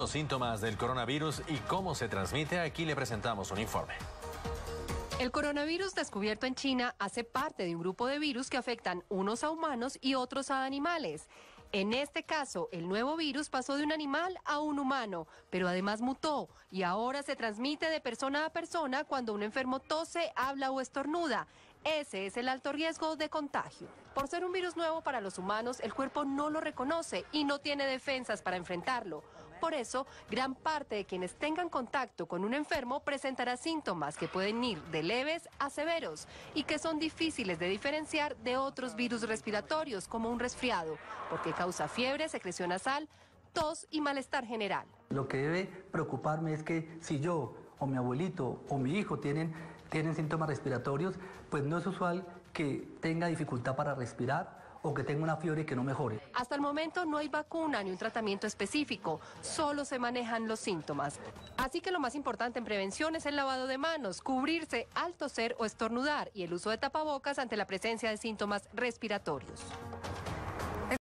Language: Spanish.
Los síntomas del coronavirus y cómo se transmite, aquí le presentamos un informe. El coronavirus descubierto en China hace parte de un grupo de virus que afectan unos a humanos y otros a animales. En este caso, el nuevo virus pasó de un animal a un humano, pero además mutó y ahora se transmite de persona a persona cuando un enfermo tose, habla o estornuda. Ese es el alto riesgo de contagio. Por ser un virus nuevo para los humanos, el cuerpo no lo reconoce y no tiene defensas para enfrentarlo. Por eso, gran parte de quienes tengan contacto con un enfermo presentará síntomas que pueden ir de leves a severos y que son difíciles de diferenciar de otros virus respiratorios como un resfriado, porque causa fiebre, secreción nasal, tos y malestar general. Lo que debe preocuparme es que si yo o mi abuelito o mi hijo tienen, tienen síntomas respiratorios, pues no es usual que tenga dificultad para respirar o que tenga una fiebre que no mejore. Hasta el momento no hay vacuna ni un tratamiento específico, solo se manejan los síntomas. Así que lo más importante en prevención es el lavado de manos, cubrirse al toser o estornudar y el uso de tapabocas ante la presencia de síntomas respiratorios.